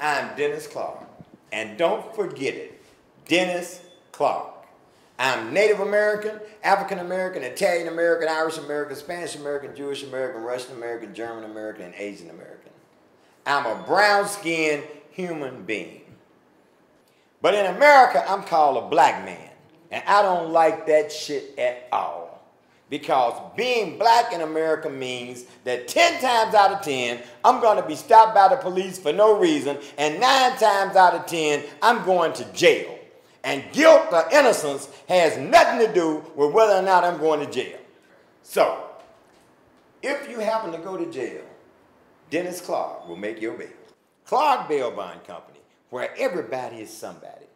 I'm Dennis Clark. And don't forget it, Dennis Clark. I'm Native American, African American, Italian American, Irish American, Spanish American, Jewish American, Russian American, German American, and Asian American. I'm a brown skinned human being. But in America, I'm called a black man. And I don't like that shit at all. Because being black in America means that 10 times out of 10, I'm going to be stopped by the police for no reason, and 9 times out of 10, I'm going to jail. And guilt or innocence has nothing to do with whether or not I'm going to jail. So, if you happen to go to jail, Dennis Clark will make your bail. Clark Bail Bond Company, where everybody is somebody,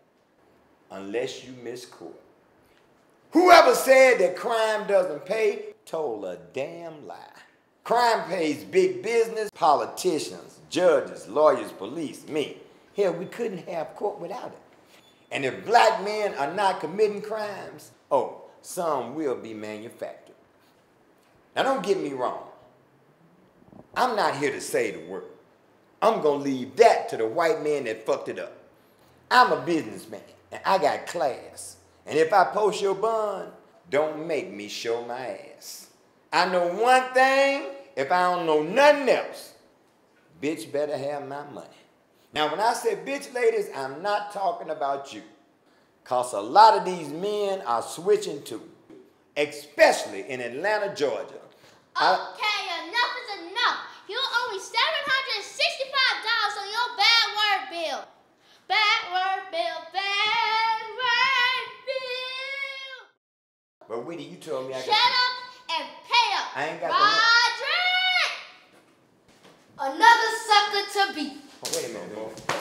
unless you miss court. Whoever said that crime doesn't pay told a damn lie. Crime pays big business, politicians, judges, lawyers, police, me. Hell, we couldn't have court without it. And if black men are not committing crimes, oh, some will be manufactured. Now, don't get me wrong. I'm not here to say the word. I'm going to leave that to the white man that fucked it up. I'm a businessman, and I got class. And if I post your bun, don't make me show my ass. I know one thing, if I don't know nothing else, bitch better have my money. Now, when I say bitch ladies, I'm not talking about you. Because a lot of these men are switching to, especially in Atlanta, Georgia. Okay, I, enough is enough. You owe me But Weedy, you told me I Shut. Shut up and pay up. I ain't got Roderick! the. Another sucker to be. Oh, wait a minute, boy.